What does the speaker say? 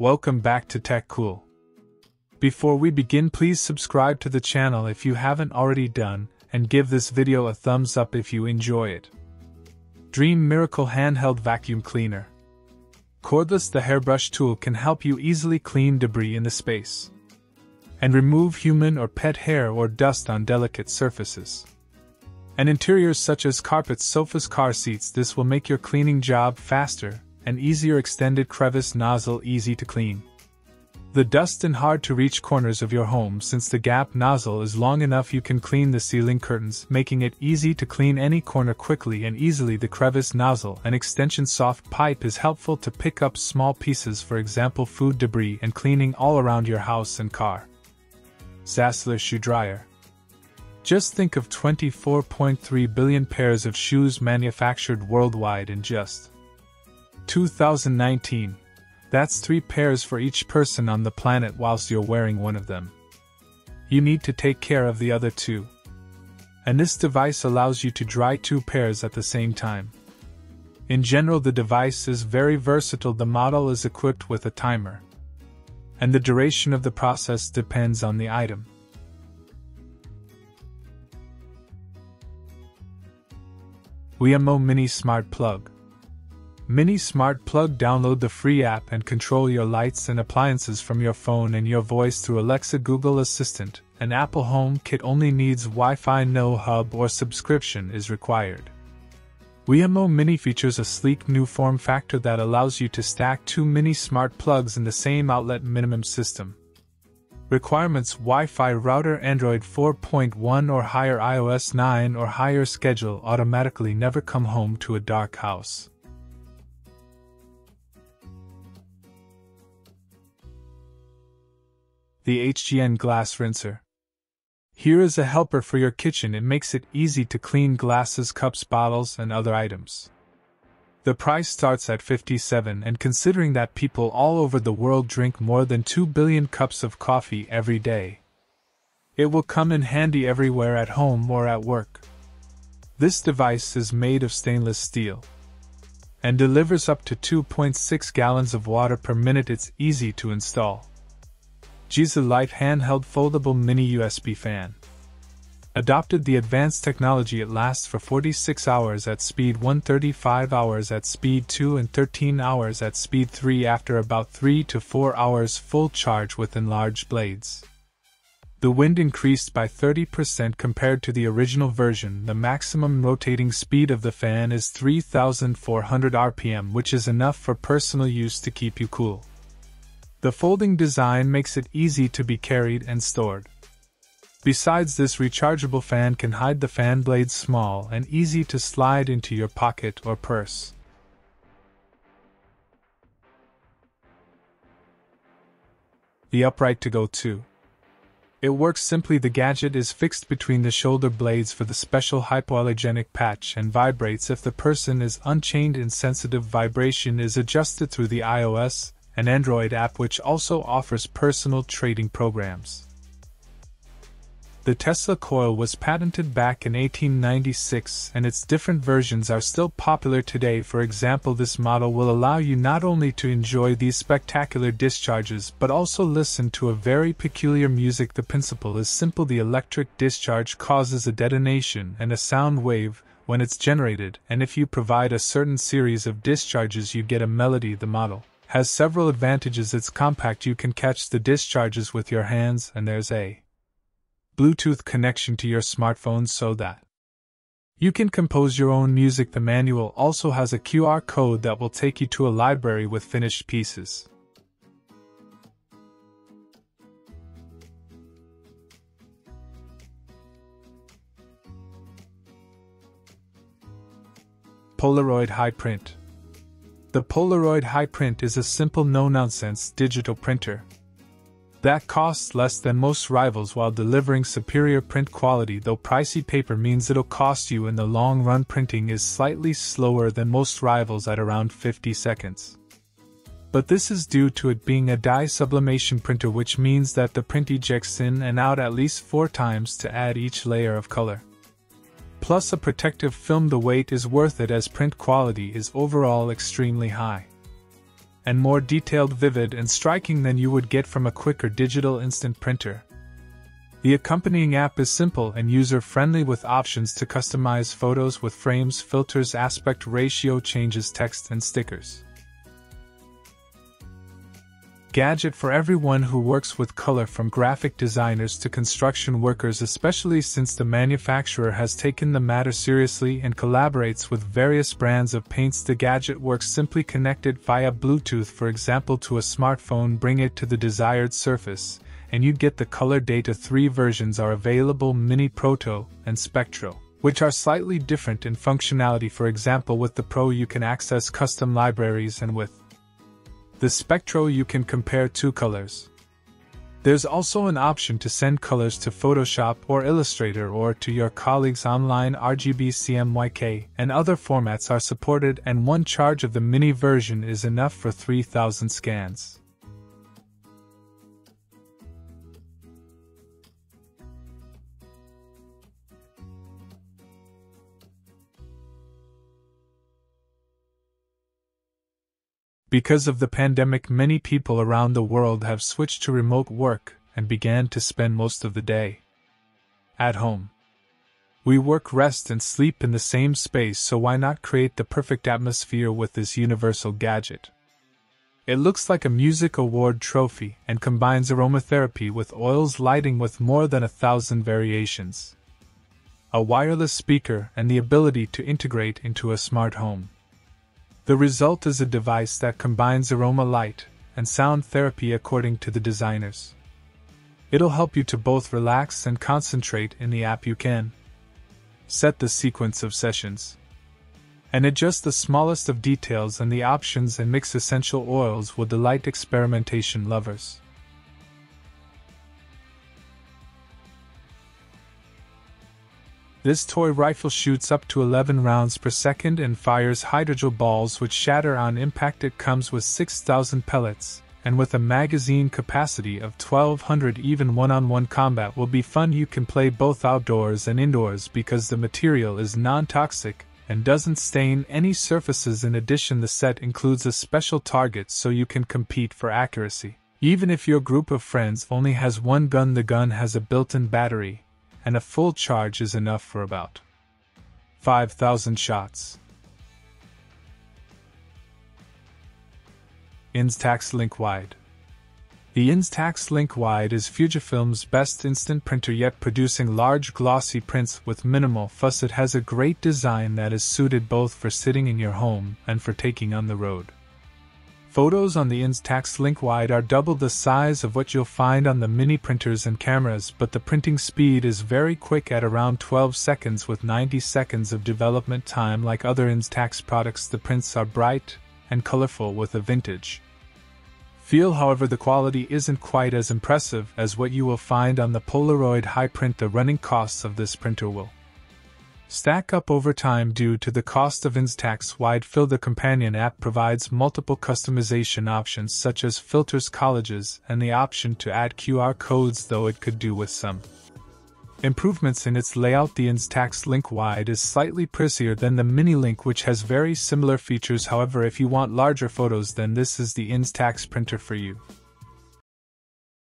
Welcome back to Techcool. Before we begin, please subscribe to the channel if you haven't already done, and give this video a thumbs up if you enjoy it. Dreamiracle Handheld Vacuum Cleaner. Cordless The hairbrush tool can help you easily clean debris in the space and remove human or pet hair or dust on delicate surfaces. And interiors such as carpets, sofas, car seats, this will make your cleaning job faster and easier extended crevice nozzle easy to clean. The dust and hard to reach corners of your home since the gap nozzle is long enough you can clean the ceiling curtains, making it easy to clean any corner quickly and easily. The crevice nozzle and extension soft pipe is helpful to pick up small pieces, for example, food debris, and cleaning all around your house and car. Xasla Shoe Dryer Just think of 24.3 billion pairs of shoes manufactured worldwide in just 2019. That's three pairs for each person on the planet whilst you're wearing one of them. You need to take care of the other two. And this device allows you to dry two pairs at the same time. In general, the device is very versatile. The model is equipped with a timer. And the duration of the process depends on the item. Wemo Mini Smart Plug Mini Smart Plug Download the free app and control your lights and appliances from your phone and your voice through Alexa Google Assistant. An Apple HomeKit only needs Wi Fi, no hub or subscription is required. Wemo Mini features a sleek new form factor that allows you to stack two mini smart plugs in the same outlet minimum system. Requirements Wi Fi router Android 4.1 or higher iOS 9 or higher schedule automatically never come home to a dark house. The HGN glass rinser. Here is a helper for your kitchen. It makes it easy to clean glasses, cups, bottles, and other items. The price starts at 57 and considering that people all over the world drink more than 2 billion cups of coffee every day, it will come in handy everywhere at home or at work. This device is made of stainless steel and delivers up to 2.6 gallons of water per minute. It's easy to install. JISULIFE handheld foldable mini USB fan. Adopted the advanced technology it lasts for 46 hours at speed 1 35 hours at speed 2 and 13 hours at speed 3 after about 3 to 4 hours full charge with enlarged blades. The wind increased by 30% compared to the original version. The maximum rotating speed of the fan is 3400 rpm, which is enough for personal use to keep you cool. The folding design makes it easy to be carried and stored. Besides this rechargeable fan can hide the fan blades small and easy to slide into your pocket or purse. The upright to go to. It works simply the gadget is fixed between the shoulder blades for the special hypoallergenic patch and vibrates if the person is unchained insensitive vibration is adjusted through the iOS an Android app which also offers personal trading programs. The Tesla coil was patented back in 1896 and its different versions are still popular today. For example, this model will allow you not only to enjoy these spectacular discharges but also listen to a very peculiar music. The principle is simple the electric discharge causes a detonation and a sound wave when it's generated, and if you provide a certain series of discharges, you get a melody. The model has several advantages. It's compact, you can catch the discharges with your hands, and there's a Bluetooth connection to your smartphone so that you can compose your own music. The manual also has a QR code that will take you to a library with finished pieces. Polaroid Hi-Print the Polaroid Hi-Print is a simple no nonsense digital printer that costs less than most rivals while delivering superior print quality, though pricey paper means it'll cost you in the long run. Printing is slightly slower than most rivals at around 50 seconds. But this is due to it being a dye sublimation printer, which means that the print ejects in and out at least four times to add each layer of color plus a protective film the weight is worth it as print quality is overall extremely high. and more detailed, vivid, and striking than you would get from a quicker digital instant printer. The accompanying app is simple and user friendly with options to customize photos with frames, filters, aspect ratio changes, text, and stickers gadget for everyone who works with color from graphic designers to construction workers, especially since the manufacturer has taken the matter seriously and collaborates with various brands of paints. The gadget works simply connected via Bluetooth, for example, to a smartphone, bring it to the desired surface, and you get the color data. Three versions are available Mini Proto and Spectro which are slightly different in functionality. For example, with the Pro, you can access custom libraries, and with the Spectro you can compare two colors. There's also an option to send colors to Photoshop or Illustrator or to your colleagues online RGB CMYK and other formats are supported and one charge of the mini version is enough for 3000 scans. Because of the pandemic, many people around the world have switched to remote work and began to spend most of the day at home. We work, rest, and sleep in the same space, so why not create the perfect atmosphere with this universal gadget? It looks like a music award trophy and combines aromatherapy with oils lighting with more than a thousand variations. A wireless speaker and the ability to integrate into a smart home. The result is a device that combines aroma light and sound therapy according to the designers. It'll help you to both relax and concentrate in the app you can. Set the sequence of sessions. And adjust the smallest of details and the options and mix essential oils will delight experimentation lovers. This toy rifle shoots up to 11 rounds per second and fires hydrogel balls which shatter on impact. It comes with 6,000 pellets, and with a magazine capacity of 1200 even one-on-one combat will be fun. You can play both outdoors and indoors because the material is non-toxic and doesn't stain any surfaces. In addition, the set includes a special target so you can compete for accuracy. Even if your group of friends only has one gun, the gun has a built-in battery and a full charge is enough for about 5,000 shots. Instax Link Wide The Instax Link Wide is Fujifilm's best instant printer yet producing large glossy prints with minimal fuss. It has a great design that is suited both for sitting in your home and for taking on the road. Photos on the Instax Link Wide are double the size of what you'll find on the mini printers and cameras, but the printing speed is very quick at around 12 seconds with 90 seconds of development time. Like other Instax products, the prints are bright and colorful with a vintage feel. However, the quality isn't quite as impressive as what you will find on the Polaroid Hi-Print. The running costs of this printer will stack up over time due to the cost of Instax Wide Film. The companion app provides multiple customization options such as filters, collages, and the option to add QR codes, though it could do with some improvements in its layout. The Instax Link Wide is slightly pricier than the Mini Link, which has very similar features. However, if you want larger photos, then this is the Instax printer for you.